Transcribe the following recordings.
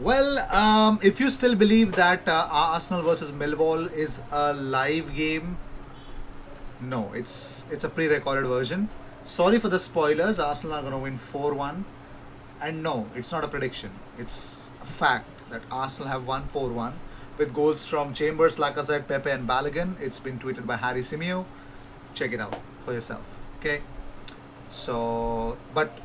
Well, um, if you still believe that uh, Arsenal versus Millwall is a live game, no, it's it's a pre-recorded version. Sorry for the spoilers. Arsenal are going to win 4-1, and no, it's not a prediction. It's a fact that Arsenal have won 4-1 with goals from Chambers, Lacazette, Pepe, and Balogun. It's been tweeted by Harry Symeou. Check it out for yourself. Okay. So, but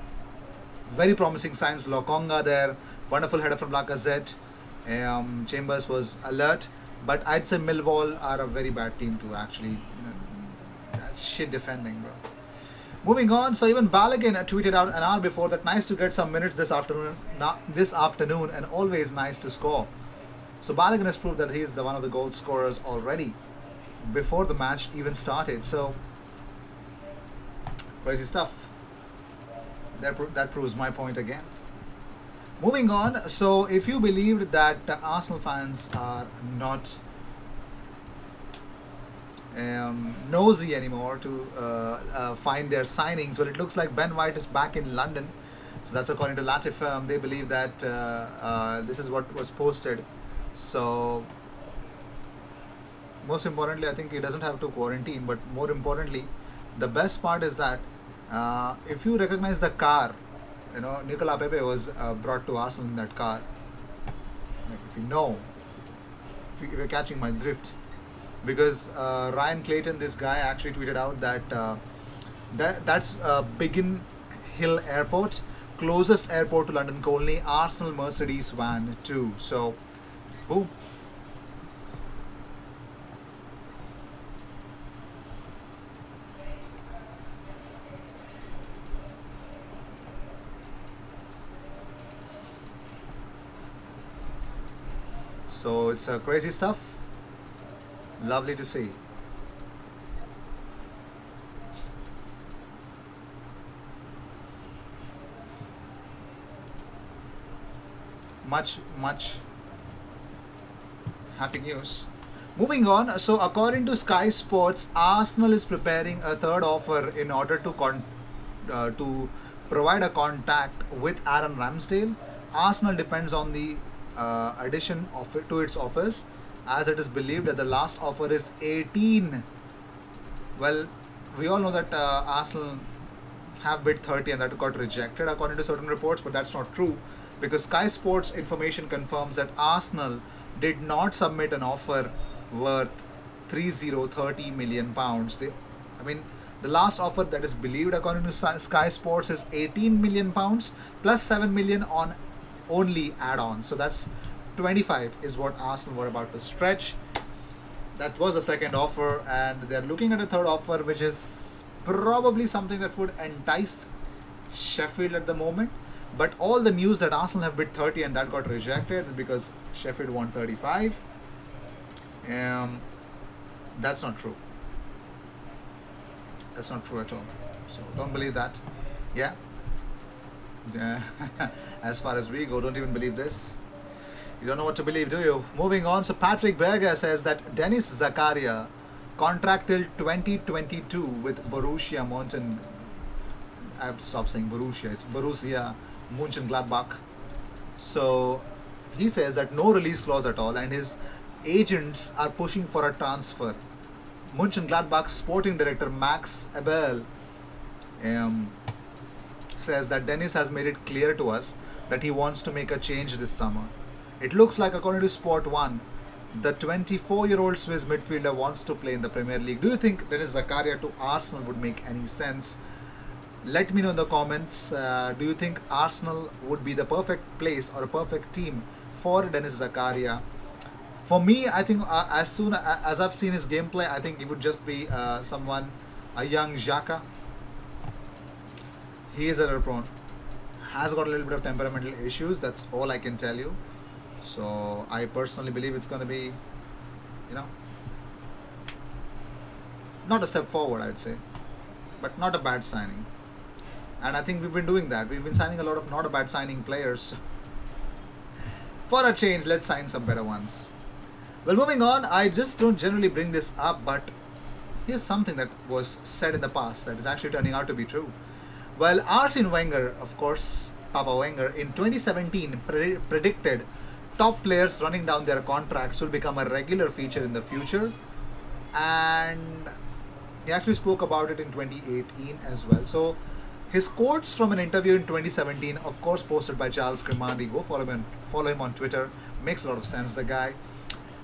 very promising signs. Lokonga there, wonderful header from Lacazette. Um, Chambers was alert, but I'd say Millwall are a very bad team to actually. You know, that's shit defending, bro. Moving on, so even Balogun tweeted out an hour before that nice to get some minutes this afternoon, this afternoon, and always nice to score. So Balogun has proved that he is the one of the goal scorers already before the match even started. So crazy stuff. That pro- that proves my point again. Moving on, so if you believed that Arsenal fans are not um, nosy anymore to uh, uh, find their signings. Well, it looks like Ben White is back in London. So that's according to Latifirm. They believe that uh, uh, this is what was posted. So most importantly, I think he doesn't have to quarantine. But more importantly, the best part is that uh, if you recognize the car, you know, Nicola Pepe was uh, brought to Arsenal in that car. Like if you know, if, you, if you're catching my drift, because uh, Ryan Clayton, this guy, actually tweeted out that uh, that that's uh, Biggin Hill Airport, closest airport to London Colney, Arsenal Mercedes van too. So, boom. So it's uh, crazy stuff. Lovely to see. Much, much happy news. Moving on, so according to Sky Sports, Arsenal is preparing a third offer in order to con- uh, to provide a contact with Aaron Ramsdale. Arsenal depends on the uh, addition of it to its offers as it is believed that the last offer is 18 well we all know that uh, arsenal have bid 30 and that got rejected according to certain reports but that's not true because sky sports information confirms that arsenal did not submit an offer worth 30 30 million pounds. They i mean the last offer that is believed according to sky sports is 18 million pounds plus 7 million on only add-on so that's 25 is what Arsenal were about to stretch. That was the second offer, and they're looking at a third offer, which is probably something that would entice Sheffield at the moment. But all the news that Arsenal have bid 30 and that got rejected because Sheffield won 35. Um, that's not true. That's not true at all. So don't believe that. Yeah. Yeah. as far as we go, don't even believe this. You don't know what to believe, do you? Moving on, so Patrick Berger says that Denis Zakaria contract till 2022 with Borussia Mönchen. I have to stop saying Borussia. It's Borussia Mönchengladbach. So he says that no release clause at all, and his agents are pushing for a transfer. Mönchengladbach sporting director Max Eberl um, says that Dennis has made it clear to us that he wants to make a change this summer. It looks like, according to Sport 1, the 24 year old Swiss midfielder wants to play in the Premier League. Do you think Denis Zakaria to Arsenal would make any sense? Let me know in the comments. Uh, do you think Arsenal would be the perfect place or a perfect team for Denis Zakaria? For me, I think uh, as soon uh, as I've seen his gameplay, I think it would just be uh, someone, a young Xhaka. He is error prone, has got a little bit of temperamental issues. That's all I can tell you. So I personally believe it's going to be, you know, not a step forward, I'd say, but not a bad signing. And I think we've been doing that. We've been signing a lot of not a bad signing players. For a change, let's sign some better ones. Well, moving on, I just don't generally bring this up, but here's something that was said in the past that is actually turning out to be true. Well, Arsene Wenger, of course, Papa Wenger, in 2017 pre- predicted top players running down their contracts will become a regular feature in the future. And he actually spoke about it in 2018 as well. So his quotes from an interview in 2017, of course, posted by Charles Grimaldi. Go follow him, follow him on Twitter. Makes a lot of sense, the guy.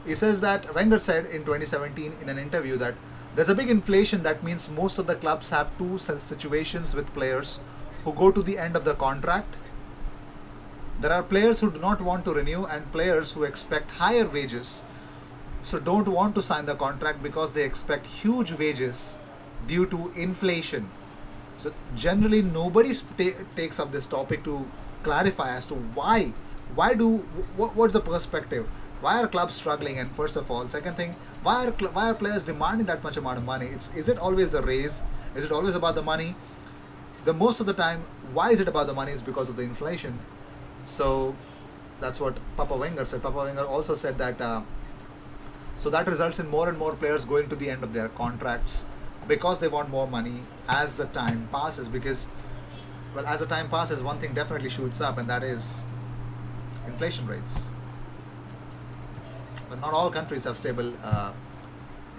He says that Wenger said in 2017 in an interview that there's a big inflation that means most of the clubs have two situations with players who go to the end of the contract. There are players who do not want to renew and players who expect higher wages. So don't want to sign the contract because they expect huge wages due to inflation. So generally nobody takes up this topic to clarify as to why why do what, what's the perspective why are clubs struggling and first of all second thing why are why are players demanding that much amount of money. It's is it always the raise? Is it always about the money? The most of the time why is it about the money is because of the inflation. So that's what papa wenger said. Papa wenger also said that uh, so that results in more and more players going to the end of their contracts because they want more money as the time passes because well as the time passes one thing definitely shoots up and that is inflation rates not all countries have stable uh,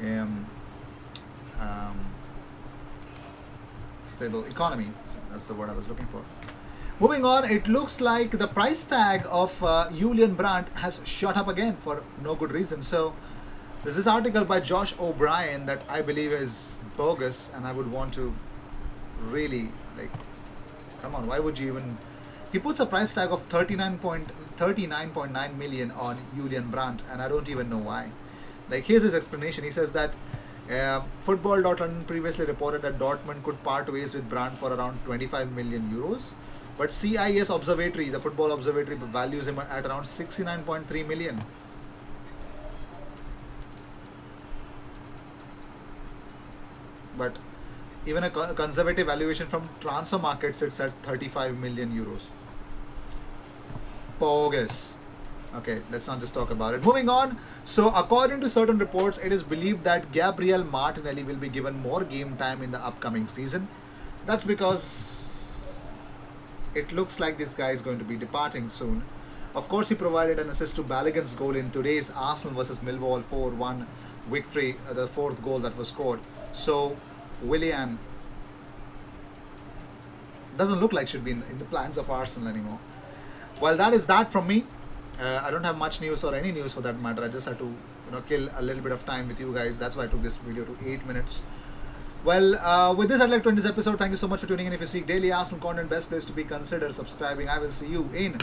um, um, stable economy. That's the word I was looking for. Moving on, it looks like the price tag of uh, Julian Brandt has shot up again for no good reason. So, there's this article by Josh O'Brien that I believe is bogus, and I would want to really like, come on, why would you even? He puts a price tag of 39.39.9 million on Julian Brandt, and I don't even know why. Like, here's his explanation. He says that uh, Football.London previously reported that Dortmund could part ways with Brandt for around 25 million euros. But CIES Observatory, the Football Observatory, values him at around 69.3 million. But even a conservative valuation from Transfermarkt sits at 35 million euros. Bogus. Okay, let's not just talk about it. Moving on. So, according to certain reports, it is believed that Gabriel Martinelli will be given more game time in the upcoming season. That's because it looks like this guy is going to be departing soon. Of course, he provided an assist to Balogun's goal in today's Arsenal versus Millwall 4 1 victory, uh, the fourth goal that was scored. So, Willian doesn't look like should be in, in the plans of Arsenal anymore. Well, that is that from me. Uh, I don't have much news or any news for that matter. I just had to, you know, kill a little bit of time with you guys. That's why I took this video to eight minutes. Well, uh, with this, I'd like to end this episode. Thank you so much for tuning in. If you seek daily Arsenal content, best place to be, consider subscribing. I will see you in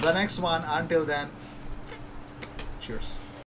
the next one. Until then, cheers.